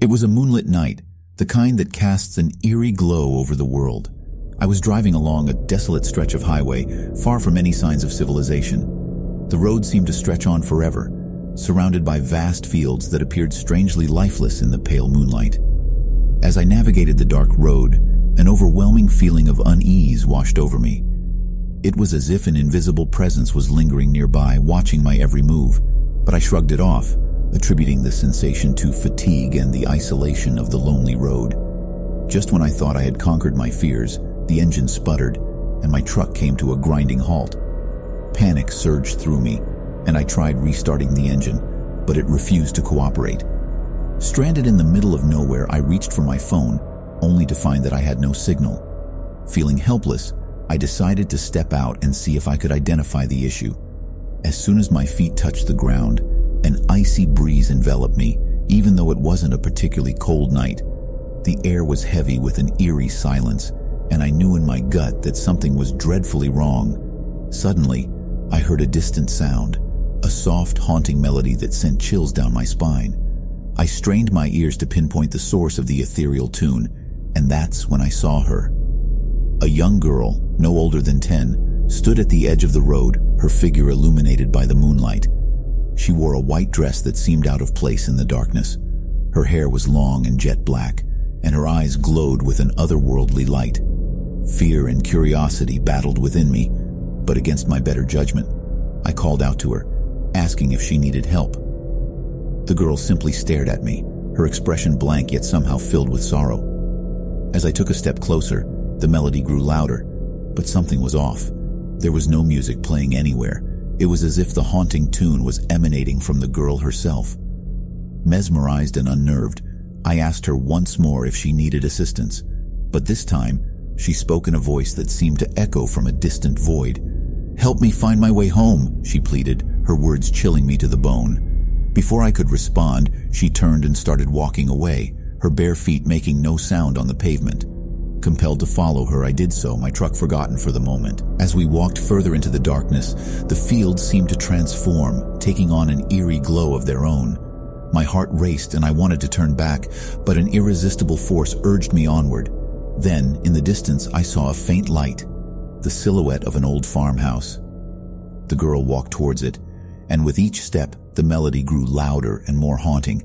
It was a moonlit night, the kind that casts an eerie glow over the world. I was driving along a desolate stretch of highway, far from any signs of civilization. The road seemed to stretch on forever, surrounded by vast fields that appeared strangely lifeless in the pale moonlight. As I navigated the dark road, an overwhelming feeling of unease washed over me. It was as if an invisible presence was lingering nearby, watching my every move, but I shrugged it off, attributing the sensation to fatigue and the isolation of the lonely road. Just when I thought I had conquered my fears, the engine sputtered, and my truck came to a grinding halt. Panic surged through me, and I tried restarting the engine, but it refused to cooperate. Stranded in the middle of nowhere, I reached for my phone, only to find that I had no signal. Feeling helpless, I decided to step out and see if I could identify the issue. As soon as my feet touched the ground, an icy breeze enveloped me, even though it wasn't a particularly cold night. The air was heavy with an eerie silence, and I knew in my gut that something was dreadfully wrong. Suddenly, I heard a distant sound, a soft, haunting melody that sent chills down my spine. I strained my ears to pinpoint the source of the ethereal tune, and that's when I saw her. A young girl, no older than 10, stood at the edge of the road, her figure illuminated by the moonlight. She wore a white dress that seemed out of place in the darkness. Her hair was long and jet black, and her eyes glowed with an otherworldly light. Fear and curiosity battled within me, but against my better judgment, I called out to her, asking if she needed help. The girl simply stared at me, her expression blank yet somehow filled with sorrow. As I took a step closer, the melody grew louder, but something was off. There was no music playing anywhere. It was as if the haunting tune was emanating from the girl herself. Mesmerized and unnerved, I asked her once more if she needed assistance, but this time she spoke in a voice that seemed to echo from a distant void. Help me find my way home, she pleaded, her words chilling me to the bone. Before I could respond, she turned and started walking away, her bare feet making no sound on the pavement. Compelled to follow her, I did so, my truck forgotten for the moment. As we walked further into the darkness, the fields seemed to transform, taking on an eerie glow of their own. My heart raced and I wanted to turn back, but an irresistible force urged me onward. Then, in the distance, I saw a faint light, the silhouette of an old farmhouse. The girl walked towards it, and with each step, the melody grew louder and more haunting.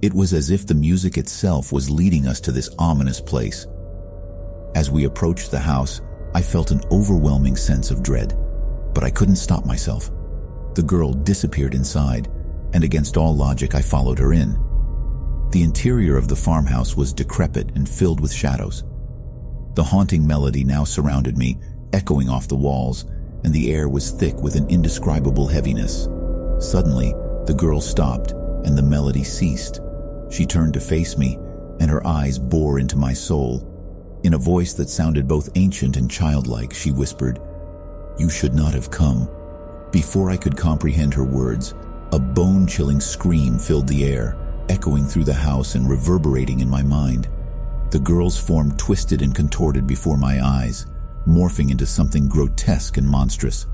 It was as if the music itself was leading us to this ominous place. As we approached the house, I felt an overwhelming sense of dread, but I couldn't stop myself. The girl disappeared inside, and against all logic, I followed her in. The interior of the farmhouse was decrepit and filled with shadows. The haunting melody now surrounded me, echoing off the walls, and the air was thick with an indescribable heaviness. Suddenly, the girl stopped, and the melody ceased. She turned to face me, and her eyes bore into my soul. In a voice that sounded both ancient and childlike, she whispered, You should not have come. Before I could comprehend her words, a bone-chilling scream filled the air, echoing through the house and reverberating in my mind. The girl's form twisted and contorted before my eyes, morphing into something grotesque and monstrous.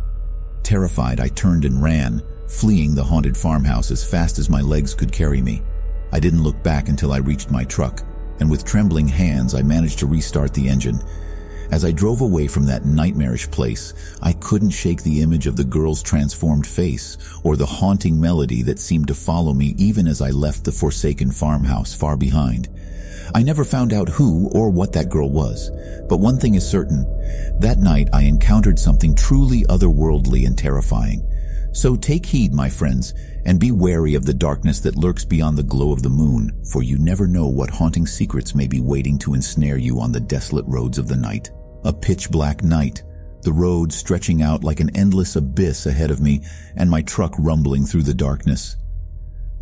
Terrified, I turned and ran, fleeing the haunted farmhouse as fast as my legs could carry me. I didn't look back until I reached my truck, and with trembling hands I managed to restart the engine. As I drove away from that nightmarish place, I couldn't shake the image of the girl's transformed face or the haunting melody that seemed to follow me even as I left the forsaken farmhouse far behind. I never found out who or what that girl was, but one thing is certain. That night I encountered something truly otherworldly and terrifying. So take heed, my friends, and be wary of the darkness that lurks beyond the glow of the moon, for you never know what haunting secrets may be waiting to ensnare you on the desolate roads of the night. A pitch-black night, the road stretching out like an endless abyss ahead of me, and my truck rumbling through the darkness.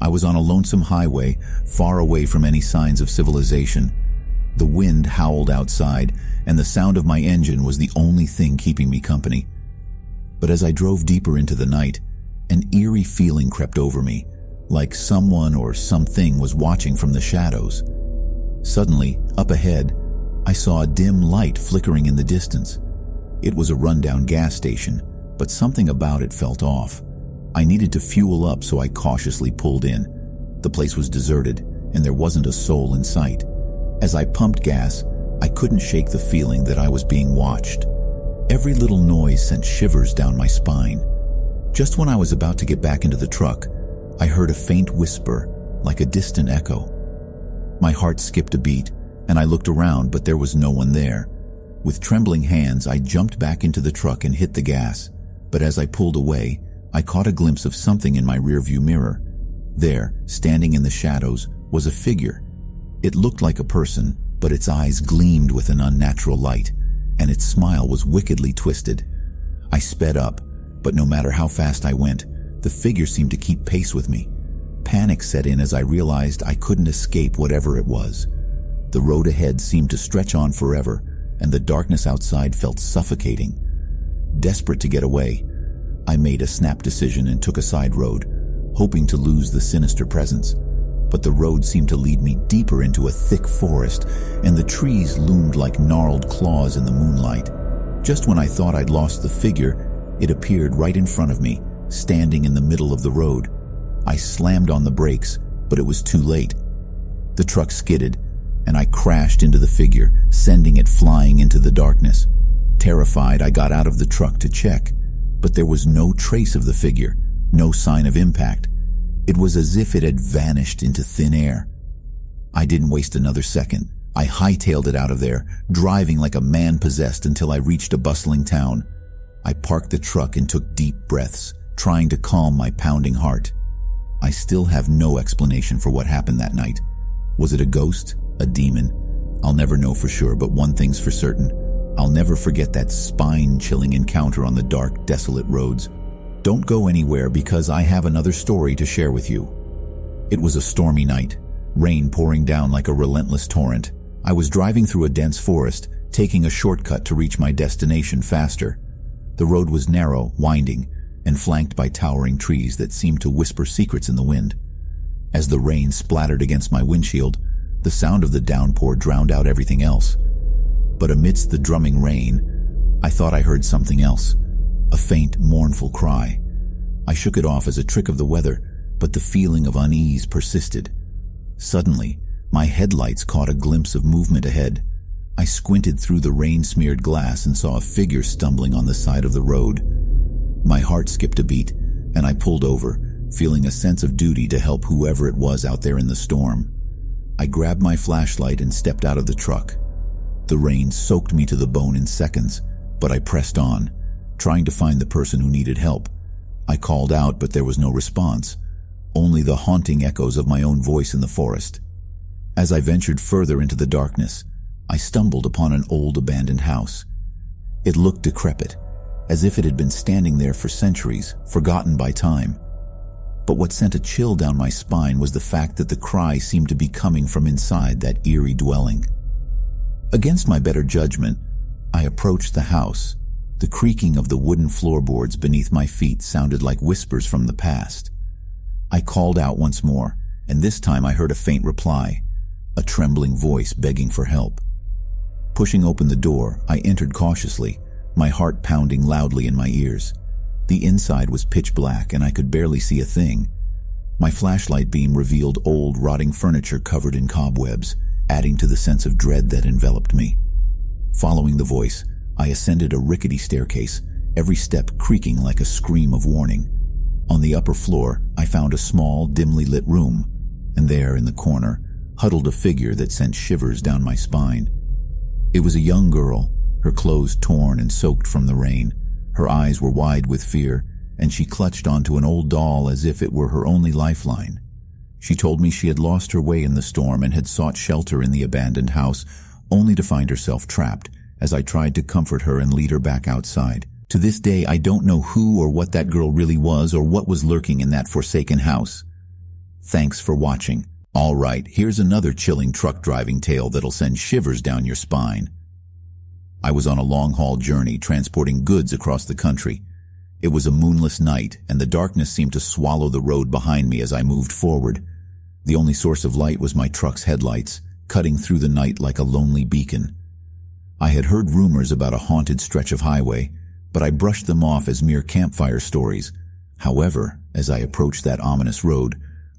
I was on a lonesome highway, far away from any signs of civilization. The wind howled outside, and the sound of my engine was the only thing keeping me company. But as I drove deeper into the night, an eerie feeling crept over me, like someone or something was watching from the shadows. Suddenly, up ahead, I saw a dim light flickering in the distance. It was a rundown gas station, but something about it felt off. I needed to fuel up, so I cautiously pulled in. The place was deserted, and there wasn't a soul in sight. As I pumped gas, I couldn't shake the feeling that I was being watched. Every little noise sent shivers down my spine. Just when I was about to get back into the truck, I heard a faint whisper, like a distant echo. My heart skipped a beat, and I looked around, but there was no one there. With trembling hands, I jumped back into the truck and hit the gas. But as I pulled away, I caught a glimpse of something in my rearview mirror. There, standing in the shadows, was a figure. It looked like a person, but its eyes gleamed with an unnatural light, and its smile was wickedly twisted. I sped up, but no matter how fast I went, the figure seemed to keep pace with me. Panic set in as I realized I couldn't escape whatever it was. The road ahead seemed to stretch on forever, and the darkness outside felt suffocating. Desperate to get away, I made a snap decision and took a side road, hoping to lose the sinister presence. But the road seemed to lead me deeper into a thick forest, and the trees loomed like gnarled claws in the moonlight. Just when I thought I'd lost the figure, it appeared right in front of me, standing in the middle of the road. I slammed on the brakes, but it was too late. The truck skidded, and I crashed into the figure, sending it flying into the darkness. Terrified, I got out of the truck to check, but there was no trace of the figure, no sign of impact. It was as if it had vanished into thin air. I didn't waste another second. I hightailed it out of there, driving like a man possessed until I reached a bustling town. I parked the truck and took deep breaths, trying to calm my pounding heart. I still have no explanation for what happened that night. Was it a ghost? A demon? I'll never know for sure, but one thing's for certain. I'll never forget that spine-chilling encounter on the dark, desolate roads. Don't go anywhere because I have another story to share with you. It was a stormy night, rain pouring down like a relentless torrent. I was driving through a dense forest, taking a shortcut to reach my destination faster. The road was narrow, winding, and flanked by towering trees that seemed to whisper secrets in the wind. As the rain splattered against my windshield, the sound of the downpour drowned out everything else. But amidst the drumming rain, I thought I heard something else, a faint, mournful cry. I shook it off as a trick of the weather, but the feeling of unease persisted. Suddenly, my headlights caught a glimpse of movement ahead. I squinted through the rain-smeared glass and saw a figure stumbling on the side of the road. My heart skipped a beat, and I pulled over, feeling a sense of duty to help whoever it was out there in the storm. I grabbed my flashlight and stepped out of the truck. The rain soaked me to the bone in seconds, but I pressed on, trying to find the person who needed help. I called out, but there was no response, only the haunting echoes of my own voice in the forest. As I ventured further into the darkness, I stumbled upon an old abandoned house. It looked decrepit, as if it had been standing there for centuries, forgotten by time. But what sent a chill down my spine was the fact that the cry seemed to be coming from inside that eerie dwelling. Against my better judgment, I approached the house. The creaking of the wooden floorboards beneath my feet sounded like whispers from the past. I called out once more, and this time I heard a faint reply, a trembling voice begging for help. Pushing open the door, I entered cautiously, my heart pounding loudly in my ears. The inside was pitch black and I could barely see a thing. My flashlight beam revealed old, rotting furniture covered in cobwebs, adding to the sense of dread that enveloped me. Following the voice, I ascended a rickety staircase, every step creaking like a scream of warning. On the upper floor, I found a small, dimly lit room, and there in the corner, huddled a figure that sent shivers down my spine. It was a young girl, her clothes torn and soaked from the rain. Her eyes were wide with fear, and she clutched onto an old doll as if it were her only lifeline. She told me she had lost her way in the storm and had sought shelter in the abandoned house, only to find herself trapped, as I tried to comfort her and lead her back outside. To this day, I don't know who or what that girl really was or what was lurking in that forsaken house. Thanks for watching. All right, here's another chilling truck driving tale that'll send shivers down your spine. I was on a long-haul journey transporting goods across the country. It was a moonless night, and the darkness seemed to swallow the road behind me as I moved forward. The only source of light was my truck's headlights, cutting through the night like a lonely beacon. I had heard rumors about a haunted stretch of highway, but I brushed them off as mere campfire stories. However, as I approached that ominous road,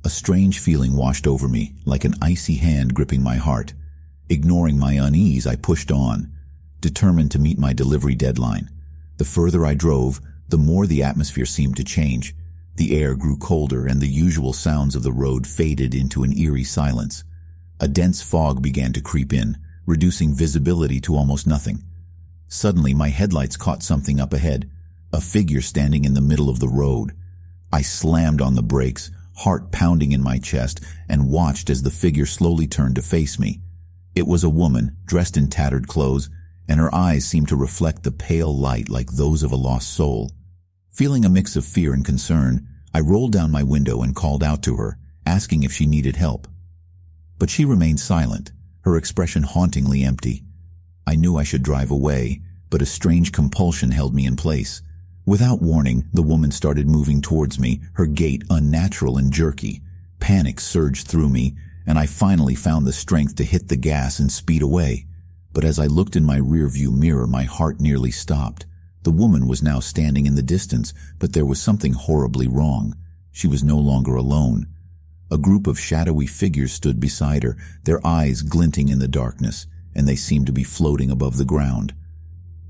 A strange feeling washed over me, like an icy hand gripping my heart. Ignoring my unease, I pushed on, determined to meet my delivery deadline. The further I drove, the more the atmosphere seemed to change. The air grew colder and the usual sounds of the road faded into an eerie silence. A dense fog began to creep in, reducing visibility to almost nothing. Suddenly, my headlights caught something up ahead, a figure standing in the middle of the road. I slammed on the brakes, heart pounding in my chest, and watched as the figure slowly turned to face me. It was a woman, dressed in tattered clothes, and her eyes seemed to reflect the pale light like those of a lost soul. Feeling a mix of fear and concern, I rolled down my window and called out to her, asking if she needed help. But she remained silent, her expression hauntingly empty. I knew I should drive away, but a strange compulsion held me in place. Without warning, the woman started moving towards me, her gait unnatural and jerky. Panic surged through me, and I finally found the strength to hit the gas and speed away. But as I looked in my rearview mirror, my heart nearly stopped. The woman was now standing in the distance, but there was something horribly wrong. She was no longer alone. A group of shadowy figures stood beside her, their eyes glinting in the darkness, and they seemed to be floating above the ground.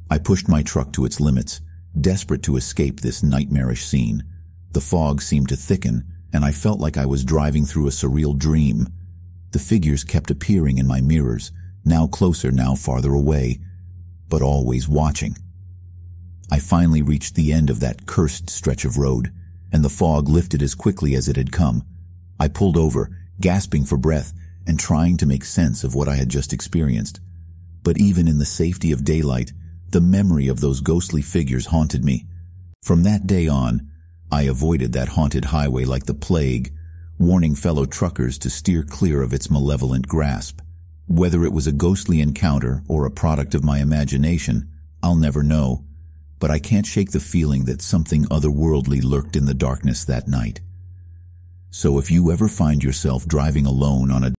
I pushed my truck to its limits, desperate to escape this nightmarish scene. The fog seemed to thicken, and I felt like I was driving through a surreal dream. The figures kept appearing in my mirrors, now closer, now farther away, but always watching. I finally reached the end of that cursed stretch of road, and the fog lifted as quickly as it had come. I pulled over, gasping for breath and trying to make sense of what I had just experienced. But even in the safety of daylight, the memory of those ghostly figures haunted me. From that day on, I avoided that haunted highway like the plague, warning fellow truckers to steer clear of its malevolent grasp. Whether it was a ghostly encounter or a product of my imagination, I'll never know, but I can't shake the feeling that something otherworldly lurked in the darkness that night. So if you ever find yourself driving alone on a